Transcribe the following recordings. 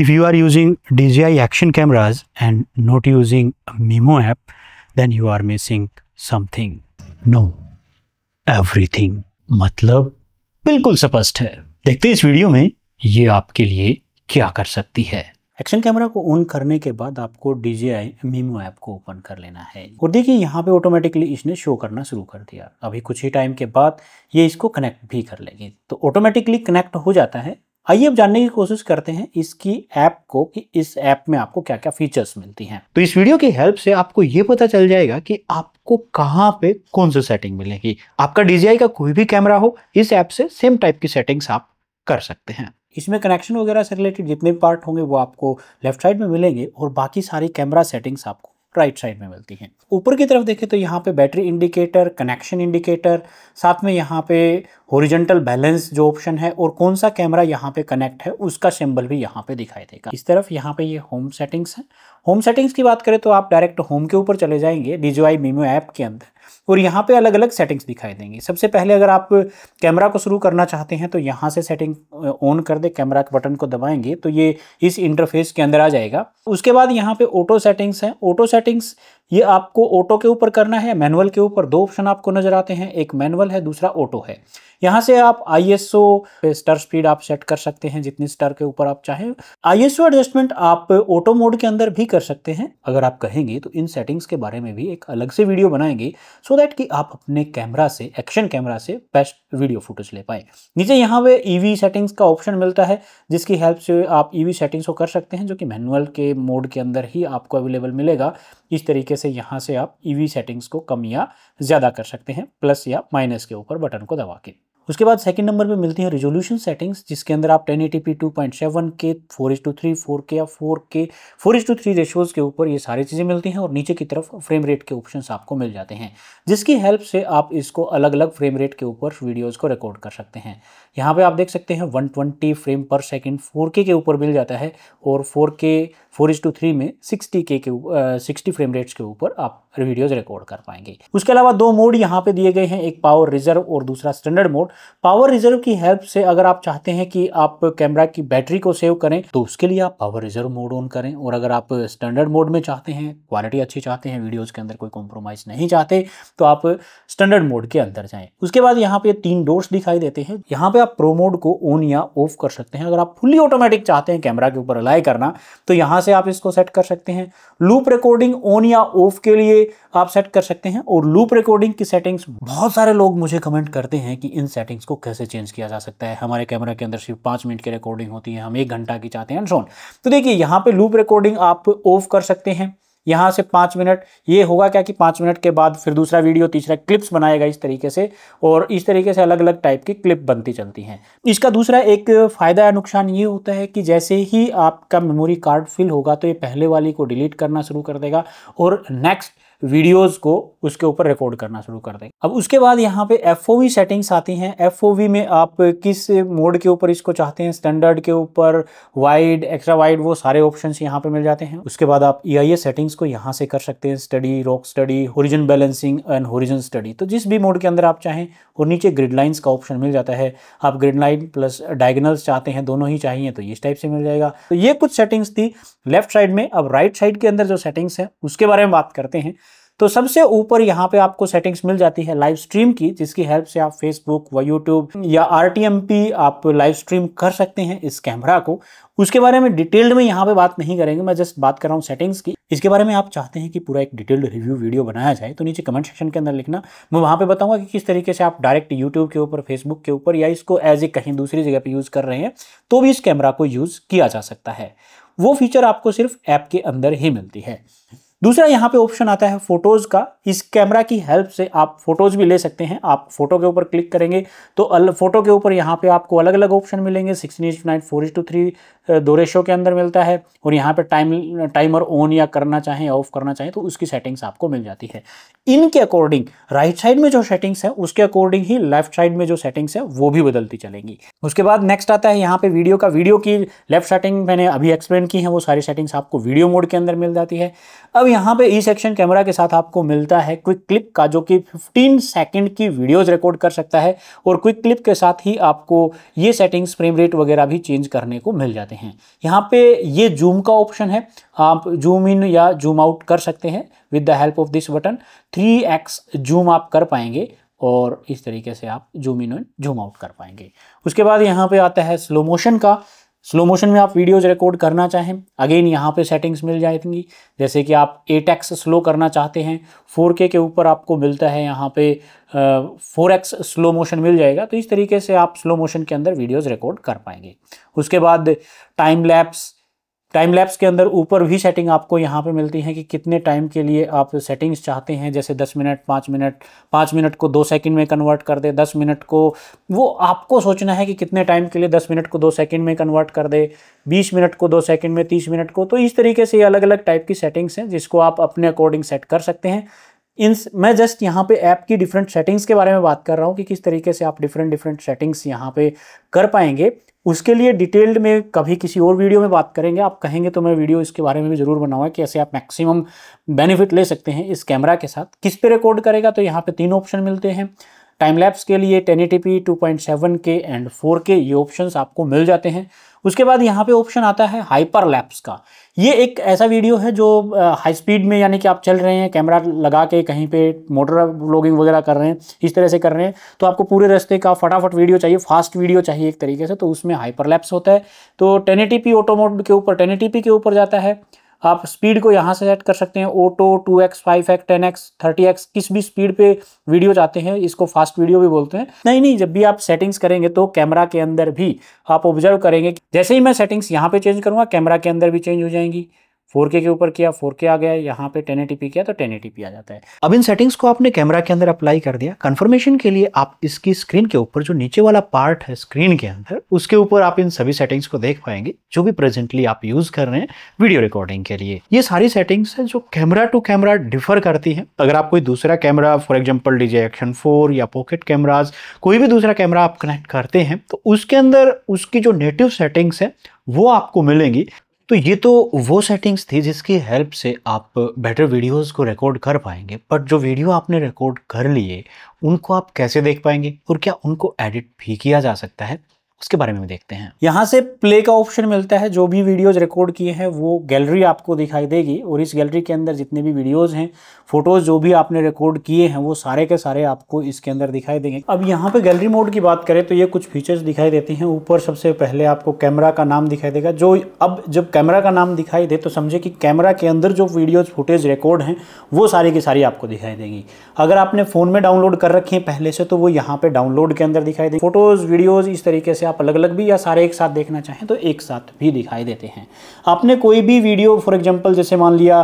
If you are using DJI action cameras and not using Mimo app, then you are missing something. No, everything. मतलब बिल्कुल स्पष्ट है। देखते इस video में ये आपके लिए क्या कर सकती है। एक्शन कैमरा को ऑन करने के बाद आपको DJI मीमो ऐप को ओपन कर लेना है। और देखिए यहाँ पे ऑटोमेटिकली इसने शो करना शुरू कर दिया। अभी कुछ ही टाइम के बाद ये इसको कनेक्ट भी कर लेगी। तो ऑटोमेटिकली कनेक्ट हो जाता है। आइए अब जानने की कोशिश करते हैं इसकी ऐप को कि इस ऐप में आपको क्या क्या फीचर्स मिलती हैं। तो इस वीडियो की हेल्प से आपको ये पता चल जाएगा कि आपको कहाँ पे कौन सी सेटिंग मिलेगी। आपका डीजीआई का कोई भी कैमरा हो, इस ऐप से सेम टाइप की सेटिंग्स आप कर सकते हैं। इसमें कनेक्शन वगैरह से रिलेटेड जितने भी पार्ट होंगे वो आपको लेफ़्ट साइड में मिलेंगे और बाकी सारी कैमरा सेटिंग्स आपको राइट साइड में मिलती हैं। ऊपर की तरफ़ देखें तो यहाँ पे बैटरी इंडिकेटर, कनेक्शन इंडिकेटर, साथ में यहाँ पे होरिजेंटल बैलेंस जो ऑप्शन है और कौन सा कैमरा यहाँ पे कनेक्ट है, उसका सिंबल भी यहाँ पे दिखाई देगा। इस तरफ़ यहाँ पे ये होम सेटिंग्स है होम सेटिंग्स की बात करें तो आप डायरेक्ट होम के ऊपर चले जाएँगे डी डीजीआई मीमो ऐप के अंदर। और यहाँ पे अलग अलग सेटिंग्स दिखाई देंगी। सबसे पहले अगर आप कैमरा को शुरू करना चाहते हैं तो यहाँ से सेटिंग ऑन कर दे कैमरा के बटन को दबाएँगे तो ये इस इंटरफेस के अंदर आ जाएगा। उसके बाद यहाँ पे ऑटो सेटिंग्स हैं। ऑटो सेटिंग्स ये आपको ऑटो के ऊपर करना है मैनुअल के ऊपर दो ऑप्शन आपको नज़र आते हैं, एक मैनुअल है, दूसरा ऑटो है। यहाँ से आप आईएसओ स्टर स्पीड आप सेट कर सकते हैं, जितनी स्टर के ऊपर आप चाहें। आईएसओ एडजस्टमेंट आप ऑटो मोड के अंदर भी कर सकते हैं, अगर आप कहेंगे तो इन सेटिंग्स के बारे में भी एक अलग से वीडियो बनाएँगे सो so दैट कि आप अपने कैमरा से एक्शन कैमरा से बेस्ट वीडियो फुटेज ले पाए। नीचे यहाँ पे ईवी सेटिंग्स का ऑप्शन मिलता है, जिसकी हेल्प से आप ईवी सेटिंग्स को कर सकते हैं, जो कि मैनुअल के मोड के अंदर ही आपको अवेलेबल मिलेगा। इस तरीके से यहाँ से आप ईवी सेटिंग्स को कम या ज़्यादा कर सकते हैं प्लस या माइनस के ऊपर बटन को दबा के। उसके बाद सेकंड नंबर पे मिलती है रिजोल्यूशन सेटिंग्स जिसके अंदर आप 1080p 2.7 K four is to three four K या four K four is to three ratios के ऊपर ये सारी चीज़ें मिलती हैं और नीचे की तरफ़ फ्रेम रेट के ऑप्शंस आपको मिल जाते हैं, जिसकी हेल्प से आप इसको अलग अलग फ्रेम रेट के ऊपर वीडियोज़ को रिकॉर्ड कर सकते हैं। यहाँ पर आप देख सकते हैं 120 फ्रेम पर सेकेंड फोर के ऊपर मिल जाता है और 4K four is to three में 60 के सिक्सटी फ्रेम रेट्स के ऊपर आप वीडियोज़ रिकॉर्ड कर पाएँगे। उसके अलावा दो मोड यहाँ पे दिए गए हैं, एक पावर रिज़र्व और दूसरा स्टैंडर्ड मोड पावर रिज़र्व की हेल्प से अगर आप चाहते हैं कि आप कैमरा की बैटरी को सेव करें तो उसके लिए आप पावर रिज़र्व मोड ऑन करें। और अगर आप स्टैंडर्ड मोड में चाहते हैं क्वालिटी अच्छी चाहते हैं वीडियोज़ के अंदर कोई कॉम्प्रोमाइज़ नहीं चाहते तो आप स्टैंडर्ड मोड के अंदर जाएँ। उसके बाद यहाँ पे तीन डोर्स दिखाई देते हैं। यहाँ पे आप प्रो मोड को ऑन या ऑफ़ कर सकते हैं। अगर आप फुल्ली ऑटोमेटिक चाहते हैं कैमरा के ऊपर अलाई करना तो यहाँ से आप इसको सेट कर सकते हैं। लूप रिकॉर्डिंग ऑन या ऑफ़ के लिए आप सेट कर सकते हैं और लूप रिकॉर्डिंग की सेटिंग्स बहुत सारे लोग मुझे कमेंट करते हैं कि इन सेटिंग्स को कैसे चेंज किया जा सकता है। हमारे कैमरा के अंदर सिर्फ़ पाँच मिनट की रिकॉर्डिंग होती है, हम एक घंटा की चाहते हैं सोन तो देखिए, यहाँ पे लूप रिकॉर्डिंग आप ऑफ़ कर सकते हैं। यहाँ से पाँच मिनट, ये होगा क्या कि पाँच मिनट के बाद फिर दूसरा वीडियो, तीसरा क्लिप्स बनाएगा इस तरीके से, और इस तरीके से अलग अलग टाइप की क्लिप बनती चलती हैं। इसका दूसरा एक फ़ायदा या नुकसान ये होता है कि जैसे ही आपका मेमोरी कार्ड फिल होगा तो ये पहले वाली को डिलीट करना शुरू कर देगा, और नेक्स्ट वीडियोस को उसके ऊपर रिकॉर्ड करना शुरू कर देंगे अब उसके बाद यहाँ पे एफओवी सेटिंग्स आती हैं। एफओवी में आप किस मोड के ऊपर इसको चाहते हैं? स्टैंडर्ड के ऊपर वाइड एक्स्ट्रा वाइड वो सारे ऑप्शन यहाँ पे मिल जाते हैं। उसके बाद आप ईआईए सेटिंग्स को यहाँ से कर सकते हैं। Steady rock steady horizon balancing and horizon steady तो जिस भी मोड के अंदर आप चाहें और नीचे ग्रिड लाइन्स का ऑप्शन मिल जाता है। आप ग्रिड लाइन प्लस डायगनल्स चाहते हैं, दोनों ही चाहिए तो इस टाइप से मिल जाएगा। तो ये कुछ सेटिंग्स थी लेफ़्ट साइड में। अब राइट साइड के अंदर जो सेटिंग्स है, उसके बारे में बात करते हैं। तो सबसे ऊपर यहाँ पे आपको सेटिंग्स मिल जाती है लाइव स्ट्रीम की, जिसकी हेल्प से आप फेसबुक व यूट्यूब या आरटीएमपी आप लाइव स्ट्रीम कर सकते हैं इस कैमरा को। उसके बारे में डिटेल्ड में यहाँ पे बात नहीं करेंगे, मैं जस्ट बात कर रहा हूँ सेटिंग्स की। इसके बारे में आप चाहते हैं कि पूरा एक डिटेल्ड रिव्यू वीडियो बनाया जाए तो नीचे कमेंट सेक्शन के अंदर लिखना। मैं वहाँ पे बताऊँगा कि किस तरीके से आप डायरेक्ट यूट्यूब के ऊपर फेसबुक के ऊपर या इसको एज ए कहीं दूसरी जगह पर यूज़ कर रहे हैं तो भी इस कैमरा को यूज़ किया जा सकता है। वो फीचर आपको सिर्फ़ ऐप के अंदर ही मिलती है। दूसरा यहाँ पे ऑप्शन आता है फ़ोटोज़ का। इस कैमरा की हेल्प से आप फ़ोटोज़ भी ले सकते हैं। आप फ़ोटो के ऊपर क्लिक करेंगे तो अल फ़ोटो के ऊपर यहाँ पे आपको अलग अलग ऑप्शन मिलेंगे sixteen is nine four is to three दो रेशो के अंदर मिलता है और यहाँ पे टाइम टाइमर ऑन या करना चाहें ऑफ़ करना चाहें तो उसकी सेटिंग्स आपको मिल जाती है। इनके अकॉर्डिंग राइट साइड में जो सेटिंग्स है, उसके अकॉर्डिंग ही लेफ़्ट साइड में जो सेटिंग्स है, वो भी बदलती चलेंगी। उसके बाद नेक्स्ट आता है यहाँ पे वीडियो का। वीडियो की लेफ़्ट सेटिंग मैंने अभी एक्सप्लेन की है, वो सारी सेटिंग्स आपको वीडियो मोड के अंदर मिल जाती है। अब यहाँ पे ई सेक्शन कैमरा के साथ आपको मिलता है क्विक क्लिप का, जो कि 15 सेकंड की वीडियोस रिकॉर्ड कर सकता है और क्विक क्लिप के साथ ही आपको ये सेटिंग्स फ्रेम रेट वगैरह भी चेंज करने को मिल जाते हैं। यहाँ पे ये जूम का ऑप्शन है। आप जूम इन या जूम आउट कर सकते हैं with the help of this button three zoom आप कर पाएँगे और इस तरीके से आप जूम इन जूम आउट कर पाएँगे। उसके बाद यहाँ पे आता है स्लो मोशन का। स्लो मोशन में आप वीडियोज़ रिकॉर्ड करना चाहें अगेन यहाँ पे सेटिंग्स मिल जाएँगी। जैसे कि आप एट एक्स स्लो करना चाहते हैं फोर के के ऊपर आपको मिलता है यहाँ पे फोर एक्स स्लो मोशन मिल जाएगा। तो इस तरीके से आप स्लो मोशन के अंदर वीडियोज़ रिकॉर्ड कर पाएँगे। उसके बाद टाइम लैप्स टाइम लैप्स के अंदर ऊपर भी सेटिंग आपको यहाँ पे मिलती है कि कितने टाइम के लिए आप सेटिंग्स चाहते हैं। जैसे 10 मिनट 5 मिनट 5 मिनट को दो सेकंड में कन्वर्ट कर दे 10 मिनट को वो आपको सोचना है कि कितने टाइम के लिए 10 मिनट को दो सेकंड में कन्वर्ट कर दे 20 मिनट को दो सेकंड में 30 मिनट को। तो इस तरीके से ये अलग अलग टाइप की सेटिंग्स हैं जिसको आप अपने अकॉर्डिंग सेट कर सकते हैं। इन मैं जस्ट यहाँ पे ऐप की डिफरेंट सेटिंग्स के बारे में बात कर रहा हूँ कि किस तरीके से आप डिफरेंट डिफरेंट सेटिंग्स यहाँ पे कर पाएँगे। उसके लिए डिटेल्ड में कभी किसी और वीडियो में बात करेंगे। आप कहेंगे तो मैं वीडियो इसके बारे में भी ज़रूर बनाऊँगा कि ऐसे आप मैक्सिमम बेनिफिट ले सकते हैं इस कैमरा के साथ। किस पे रिकॉर्ड करेगा? तो यहाँ पे तीन ऑप्शन मिलते हैं। टाइम लैप्स के लिए ten eighty two point seven K and four K ये ऑप्शंस आपको मिल जाते हैं। उसके बाद यहाँ पे ऑप्शन आता है हाइपर लैप्स का। ये एक ऐसा वीडियो है जो हाई स्पीड में यानी कि आप चल रहे हैं, कैमरा लगा के कहीं पे मोटर ब्लॉगिंग वगैरह कर रहे हैं, इस तरह से कर रहे हैं तो आपको पूरे रास्ते का फटाफट वीडियो चाहिए फास्ट वीडियो चाहिए एक तरीके से तो उसमें हाइपर लैप्स होता है। तो टेन एटी ऑटोमोड के ऊपर, टेन एटी के ऊपर जाता है। आप स्पीड को यहाँ से सेट कर सकते हैं। Auto two X five X ten X thirty X किस भी स्पीड पे वीडियो जाते हैं, इसको फास्ट वीडियो भी बोलते हैं। नहीं नहीं, जब भी आप सेटिंग्स करेंगे तो कैमरा के अंदर भी आप ऑब्ज़र्व करेंगे जैसे ही मैं सेटिंग्स यहाँ पे चेंज करूँगा कैमरा के अंदर भी चेंज हो जाएँगी। 4K के ऊपर किया 4K आ गया, यहाँ पे 1080p किया तो 1080p आ जाता है। अब इन सेटिंग्स को आपने कैमरा के अंदर अप्लाई कर दिया। कंफर्मेशन के लिए आप इसकी स्क्रीन के ऊपर, जो नीचे वाला पार्ट है स्क्रीन के अंदर, उसके ऊपर आप इन सभी सेटिंग्स को देख पाएँगे, जो भी प्रेजेंटली आप यूज़ कर रहे हैं वीडियो रिकॉर्डिंग के लिए। ये सारी सेटिंग्स है जो कैमरा टू कैमरा डिफर करती है। अगर आप कोई दूसरा camera for example DJI action four या पॉकेट कैमराज कोई भी दूसरा कैमरा आप कनेक्ट करते हैं तो उसके अंदर उसकी जो नेटिव सेटिंग्स है, वो आपको मिलेंगी। तो ये तो वो सेटिंग्स थी जिसकी हेल्प से आप बेटर वीडियोस को रिकॉर्ड कर पाएँगे बट जो वीडियो आपने रिकॉर्ड कर लिए, उनको आप कैसे देख पाएँगे और क्या उनको एडिट भी किया जा सकता है? उसके बारे में भी देखते हैं। यहाँ से प्ले का ऑप्शन मिलता है, जो भी वीडियोज़ रिकॉर्ड किए हैं, वो गैलरी आपको दिखाई देगी और इस गैलरी के अंदर जितने भी वीडियोज़ हैं फ़ोटोज़ जो भी आपने रिकॉर्ड किए हैं, वो सारे के सारे आपको इसके अंदर दिखाई देंगे। अब यहाँ पे गैलरी मोड की बात करें तो ये कुछ फीचर्स दिखाई देते हैं। ऊपर सबसे पहले आपको कैमरा का नाम दिखाई देगा, जो अब जब कैमरा का नाम दिखाई दे तो समझे कि कैमरा के अंदर जो वीडियोज़ फुटेज रिकॉर्ड हैं, वो सारी की सारी आपको दिखाई देंगी। अगर आपने फ़ोन में डाउनलोड कर रखी है पहले से तो वो यहाँ पे डाउनलोड के अंदर दिखाई देगी। फ़ोटोज़ वीडियोज़ इस तरीके से आप अलग अलग भी या सारे एक साथ देखना चाहें तो एक साथ भी दिखाई देते हैं। आपने कोई भी वीडियो फॉर एग्जांपल जैसे मान लिया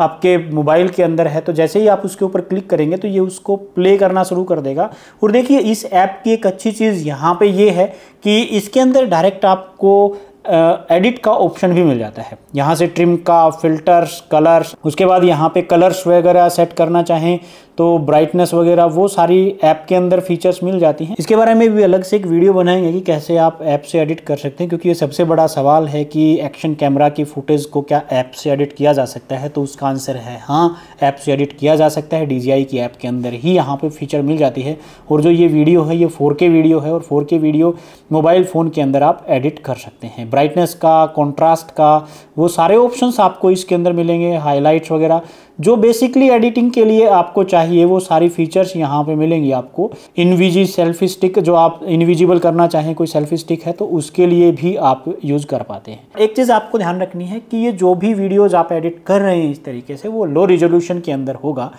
आपके मोबाइल के अंदर है तो जैसे ही आप उसके ऊपर क्लिक करेंगे तो ये उसको प्ले करना शुरू कर देगा। और देखिए, इस ऐप की एक अच्छी चीज़ यहाँ पर ये है कि इसके अंदर डायरेक्ट आपको एडिट का ऑप्शन भी मिल जाता है। यहाँ से ट्रिम का फिल्टर्स कलर्स उसके बाद यहाँ पे कलर्स वगैरह सेट करना चाहें तो ब्राइटनेस वगैरह, वो सारी ऐप के अंदर फीचर्स मिल जाती हैं। इसके बारे में भी अलग से एक वीडियो बनाएँगे कि कैसे आप ऐप से एडिट कर सकते हैं, क्योंकि ये सबसे बड़ा सवाल है कि एक्शन कैमरा की फुटेज को क्या ऐप से एडिट किया जा सकता है तो उसका आंसर है हाँ ऐप से एडिट किया जा सकता है डीजीआई की ऐप के अंदर ही यहाँ पर फीचर मिल जाती है। और जो ये वीडियो है, ये फोर वीडियो है, और फोर वीडियो मोबाइल फ़ोन के अंदर आप एडिट कर सकते हैं। ब्राइटनेस का कॉन्ट्रास्ट का, वो सारे ऑप्शंस आपको इसके अंदर मिलेंगे हाईलाइट्स वगैरह। जो बेसिकली एडिटिंग के लिए आपको चाहिए, वो सारी फीचर्स यहाँ पे मिलेंगी आपको। इनविजी सेल्फी स्टिक जो आप इनविजिबल करना चाहें, कोई सेल्फी स्टिक है तो उसके लिए भी आप यूज़ कर पाते हैं। एक चीज़ आपको ध्यान रखनी है कि ये जो भी वीडियोज़ आप एडिट कर रहे हैं इस तरीके से, वो लो रिजोल्यूशन के अंदर होगा।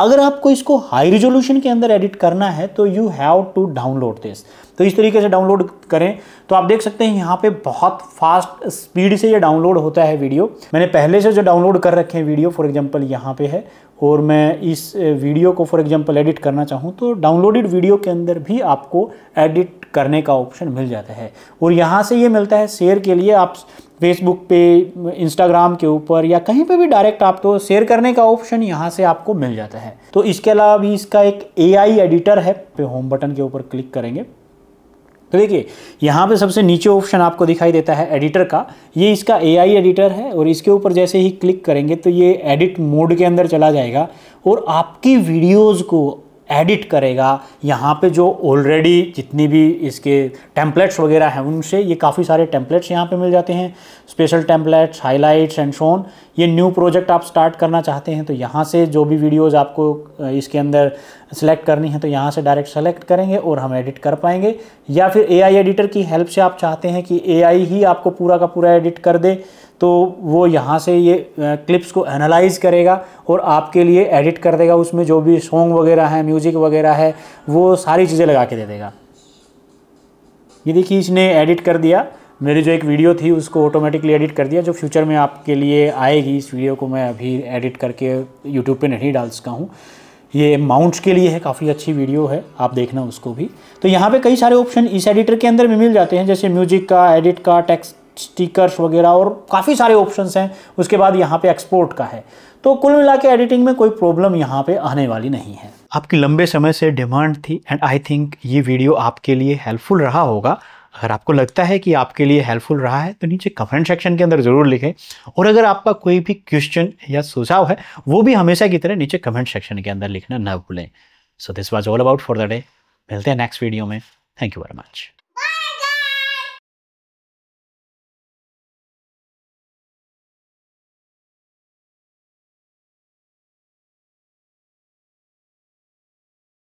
अगर आपको इसको हाई रिजोल्यूशन के अंदर एडिट करना है तो you have to download this तो इस तरीके से डाउनलोड करें। तो आप देख सकते हैं यहाँ पे बहुत फास्ट स्पीड से ये डाउनलोड होता है वीडियो मैंने पहले से जो डाउनलोड कर रखे हैं वीडियो फॉर एग्जांपल यहाँ पे है। और मैं इस वीडियो को फॉर एग्जांपल एडिट करना चाहूँ तो डाउनलोडेड वीडियो के अंदर भी आपको एडिट करने का ऑप्शन मिल जाता है। और यहाँ से ये मिलता है शेयर के लिए आप फेसबुक पे इंस्टाग्राम के ऊपर या कहीं पे भी डायरेक्ट आप तो शेयर करने का ऑप्शन यहाँ से आपको मिल जाता है। तो इसके अलावा भी इसका एक AI एडिटर है, पे होम बटन के ऊपर क्लिक करेंगे। तो देखिए, यहाँ पे सबसे नीचे ऑप्शन आपको दिखाई देता है एडिटर का। ये इसका एआई एडिटर है और इसके ऊपर जैसे ही क्लिक करेंगे तो ये एडिट मोड के अंदर चला जाएगा और आपकी वीडियोज़ को एडिट करेगा। यहाँ पे जो ऑलरेडी जितनी भी इसके टेम्पलेट्स वगैरह हैं, उनसे ये काफ़ी सारे टेम्पलेट्स यहाँ पे मिल जाते हैं। Special templates highlights and shown ये न्यू प्रोजेक्ट आप स्टार्ट करना चाहते हैं तो यहाँ से जो भी वीडियोस आपको इसके अंदर सेलेक्ट करनी है तो यहाँ से डायरेक्ट सेलेक्ट करेंगे और हम एडिट कर पाएँगे। या फिर एआई एडिटर की हेल्प से आप चाहते हैं कि एआई ही आपको पूरा का पूरा एडिट कर दे तो वो यहाँ से ये क्लिप्स को एनालाइज करेगा और आपके लिए एडिट कर देगा उसमें जो भी सॉन्ग वगैरह है म्यूज़िक वगैरह है, वो सारी चीज़ें लगा के दे देगा। ये देखिए, इसने एडिट कर दिया। मेरी जो एक वीडियो थी, उसको ऑटोमेटिकली एडिट कर दिया, जो फ्यूचर में आपके लिए आएगी। इस वीडियो को मैं अभी एडिट करके यूट्यूब पे नहीं डाल सका हूँ। ये माउंट्स के लिए है, काफ़ी अच्छी वीडियो है, आप देखना उसको भी। तो यहाँ पे कई सारे ऑप्शन इस एडिटर के अंदर भी मिल जाते हैं, जैसे म्यूज़िक का एडिट का टेक्स्ट स्टिकर्स वगैरह और काफ़ी सारे ऑप्शंस हैं, उसके बाद यहाँ पे एक्सपोर्ट का है। तो कुल मिला के एडिटिंग में कोई प्रॉब्लम यहाँ पे आने वाली नहीं है। आपकी लंबे समय से डिमांड थी एंड आई थिंक ये वीडियो आपके लिए हेल्पफुल रहा होगा। अगर आपको लगता है कि आपके लिए हेल्पफुल रहा है तो नीचे कमेंट सेक्शन के अंदर ज़रूर लिखें। और अगर आपका कोई भी क्वेश्चन या सुझाव है, वो भी हमेशा की तरह नीचे कमेंट सेक्शन के अंदर लिखना ना भूलें। So this was all about for the day मिलते हैं नेक्स्ट वीडियो में। Thank you very much